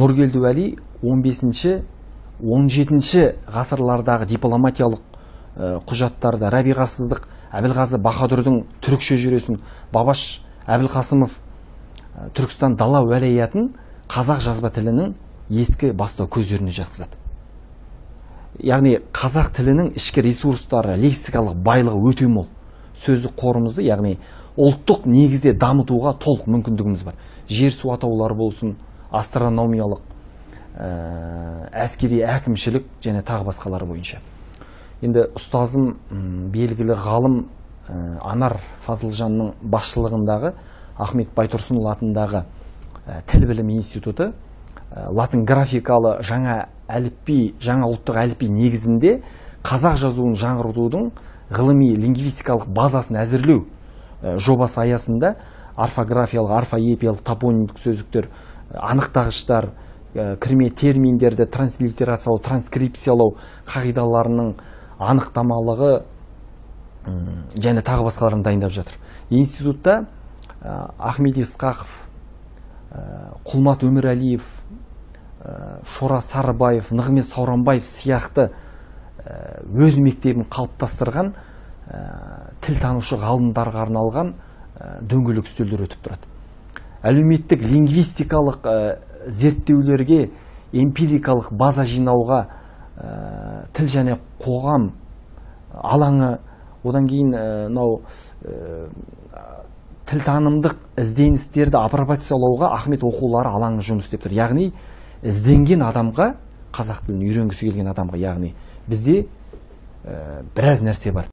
нұргелді уәли 15 17 ғасырлардағы дипломатиялық э, құжаттарда рабиға сыздық әбілғазы баһадүрдің түрікше жүресін бабаш әбілқасымов э, түркістан дала уәлаятын қазақ жазба тілінің ескі бастау көздеріне жатқызады. Яғни қазақ тілінің ішкі ресурстары лексикалық байлығы өте мол. Сөздік қорымызды яғни ұлттық негізде дамытуға толық мүмкіндігіміз бар. Жер су атаулары болсын астрономиялық ә, әскери әкімшілік және тағы басқалары бойынша. Енді ұстазым белгілі ғалым ә, анар фазылжанның басшылығындағы ахмет байтұрсынұлы атындағы ә, тіл білімі институты ә, латын графикалы жаңа әліпби жаңа ұлттық әліпби негізінде қазақ жазуын жаңғыртудың ғылыми лингвистикалық базасын әзірлеу жобасы аясында орфографиялық орфоэпиялық топонимдік сөздіктер анықтағыштар ә, кірме терминдерді транслитерациялау транскрипциялау қағидаларының анықтамалығы және тағы басқаларын дайындап жатыр. Институтта ә, ахмет исқақов ә, құлмат өмірәлиев ә, шора сарыбаев нығмет сауранбаев сияқты өз мектебін қалыптастырған ә, тілтанушы ғалымдарға арналған дөңгелек үстелдер өтіп тұрады. Әлеуметтік лингвистикалық ә, зерттеулерге эмпирикалық база жинауға ә, тіл және қоғам алаңы. Одан кейін мынау ә, тілтанымдық ізденістерді апробациялауға ахмет оқулары алаңы жұмыс істеп тұр. Яғни ізденген адамға қазақ тілін үйренгісі келген адамға яғни бізде ә, біраз нәрсе бар.